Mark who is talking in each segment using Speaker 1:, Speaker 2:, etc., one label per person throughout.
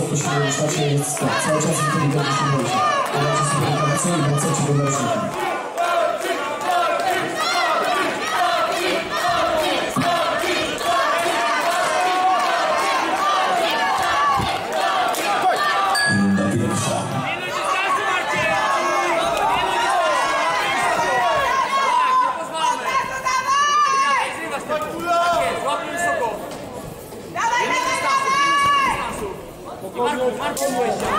Speaker 1: 我不
Speaker 2: 需要
Speaker 1: 再去一次的
Speaker 2: 再一
Speaker 1: 次的感情了解只是对你的心里面
Speaker 2: 再去 Marco,
Speaker 1: Marco, Marco.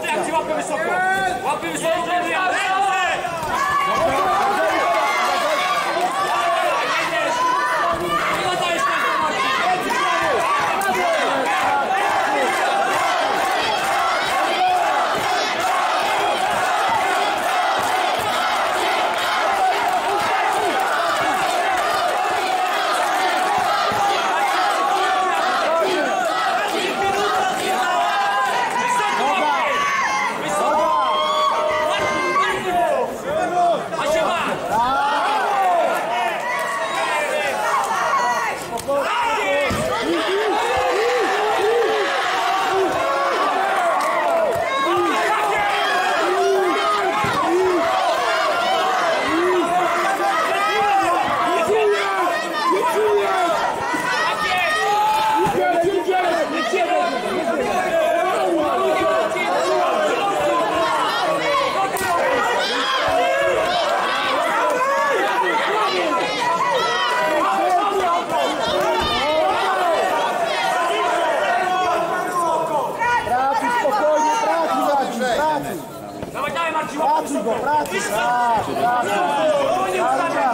Speaker 1: Grazie. Grazie, va per il soccorso. Prato, Igor, prato. Ah, prato, prato.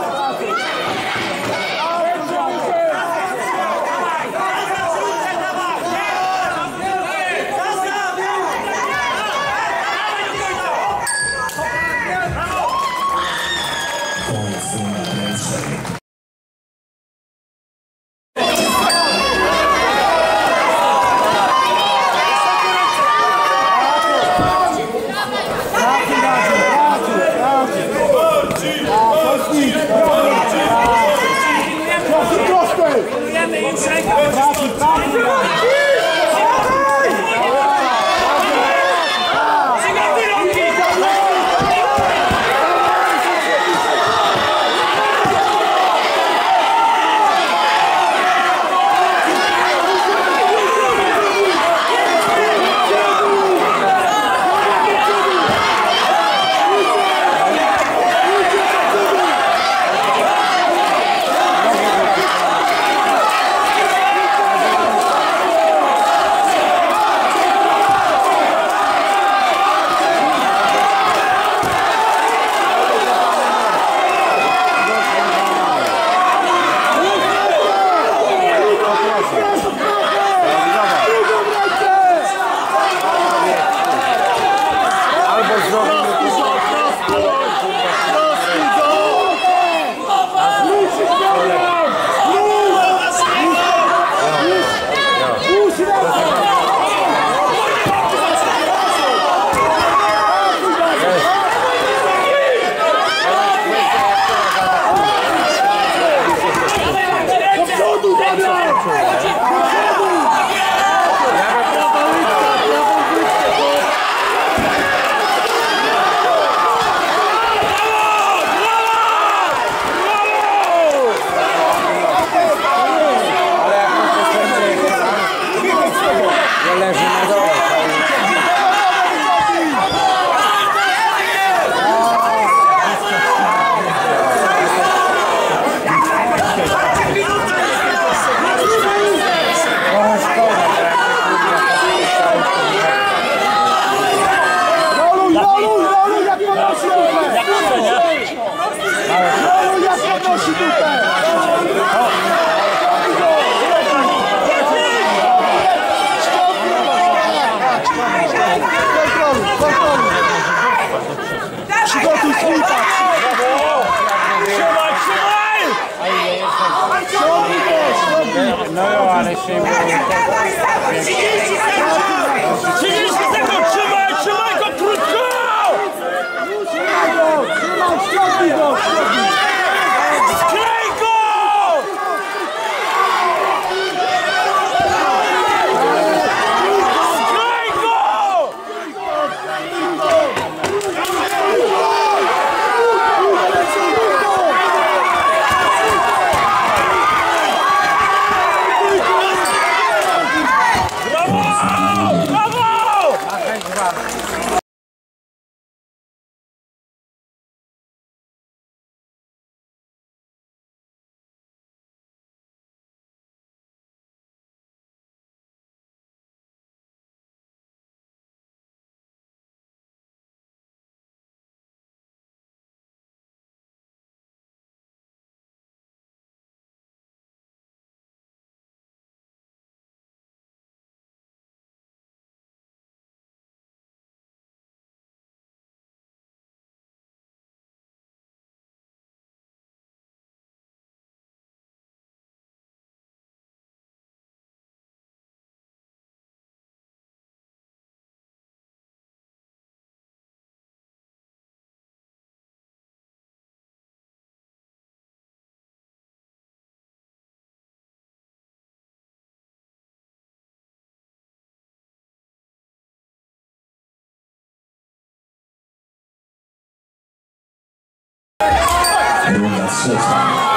Speaker 1: 很多的市场。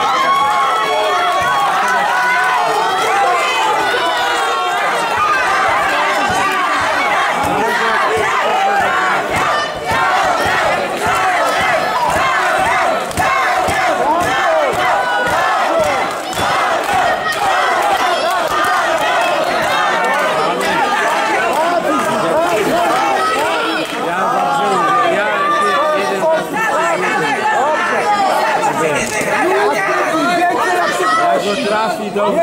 Speaker 3: Rafi dood.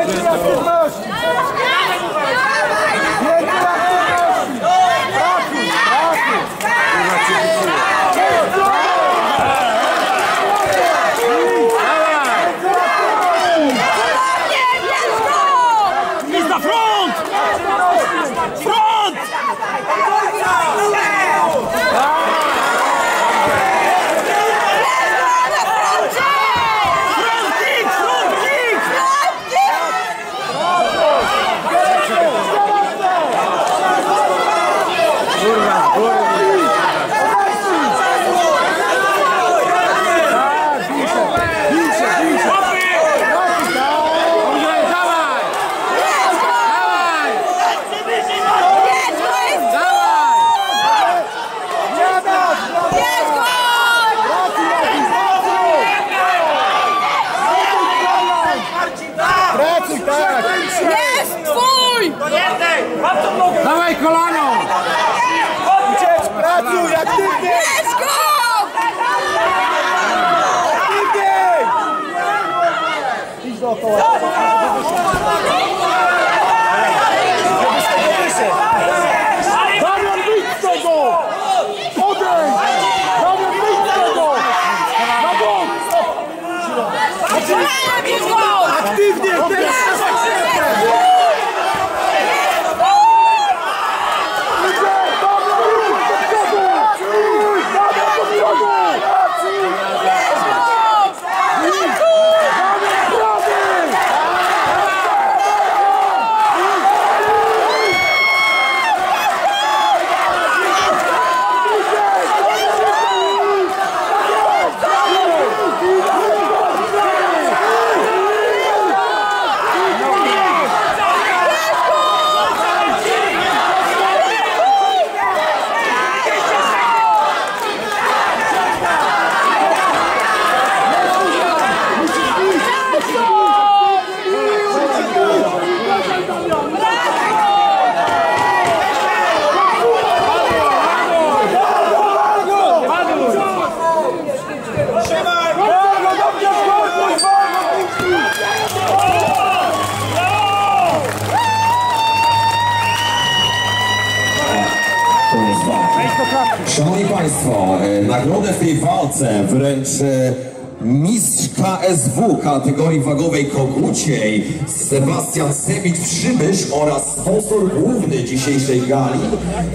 Speaker 3: Szanowni Państwo, e, nagrodę w tej walce wręcz
Speaker 4: Mistrz KSW kategorii wagowej koguciej Sebastian Sebicz Przybysz oraz sponsor główny dzisiejszej gali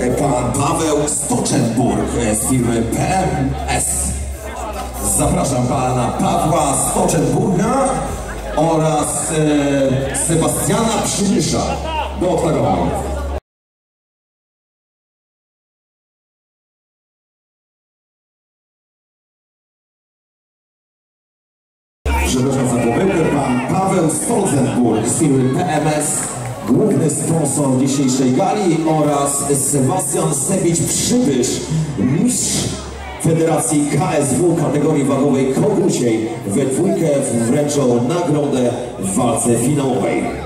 Speaker 4: e, pan Paweł Stoczenburg e, z firmy PMS. Zapraszam pana Pawła Stoczenburga oraz e, Sebastiana Przybysza do oktagonu. Firmy PMS, główny sponsor dzisiejszej gali oraz Sebastian Sebicz Przybysz, mistrz Federacji KSW kategorii wagowej koguciej. We dwójkę wręczą nagrodę w walce finałowej.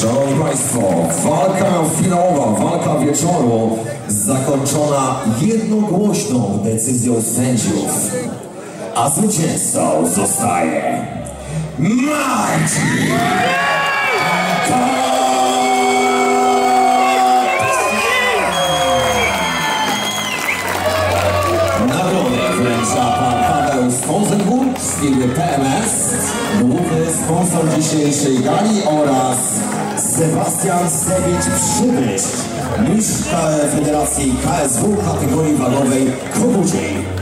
Speaker 4: Szanowni Państwo, walka finałowa, walka wieczoru zakończona jednogłośną decyzją sędziów. A zwycięzcą zostaje Marcin Sponzenburg z firmy PMS, główny sponsor dzisiejszej gali oraz Sebastian Sebicz Przybysz, mistrz Federacji KSW kategorii wagowej koguciej.